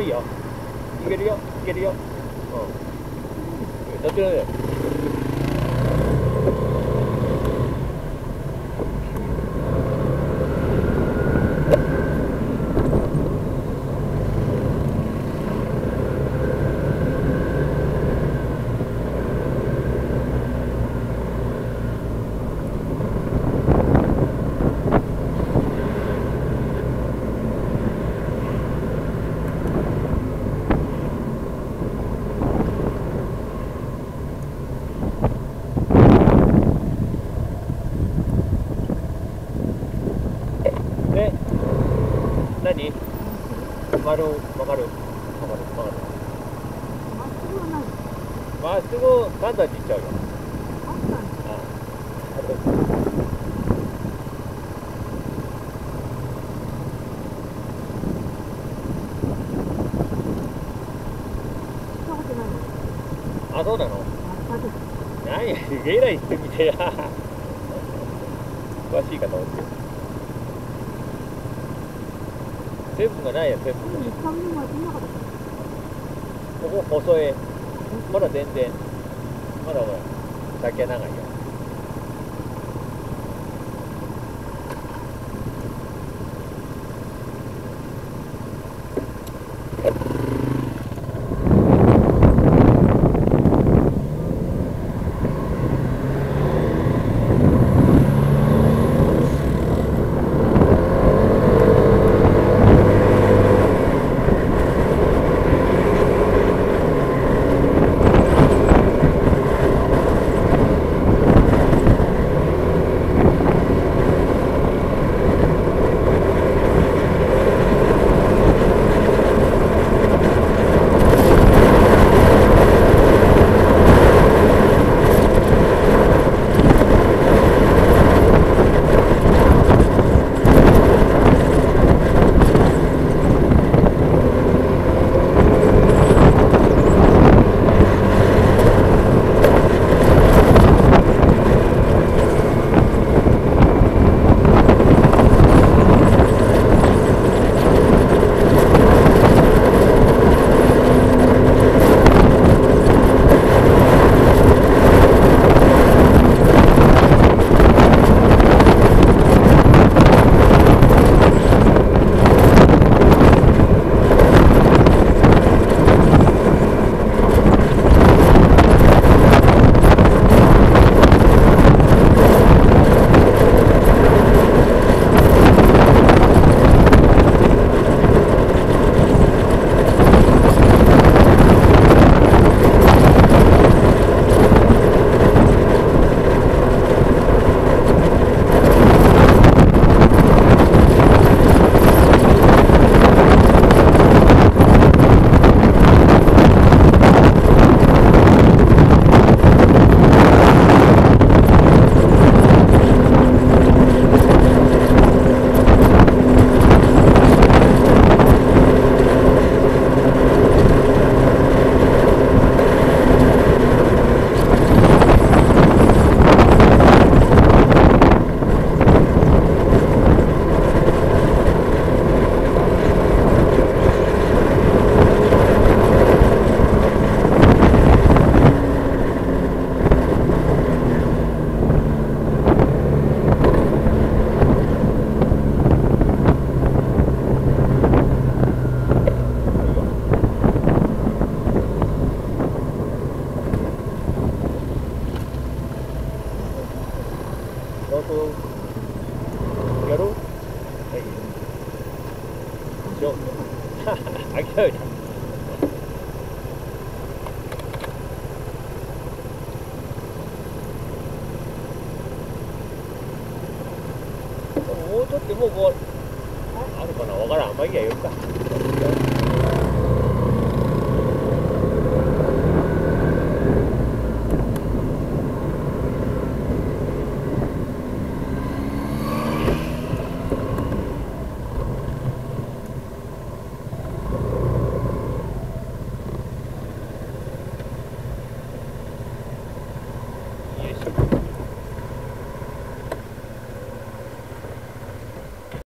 いいよ。いけるよ。いけるよ。うん。どっちでもいいよで何曲がる？曲がる？曲がる曲がるまっすぐはない。まっすぐ簡単に行っちゃうよあ。あ。あそうなの？何やゲイラ言ってみてや 詳しいかと思って全部がないや全部こ。ここ細い。まだ全然。まだまだ酒長いよ。しよう諦めたもうちょっともうこうあるかなわからんまあいいやよるか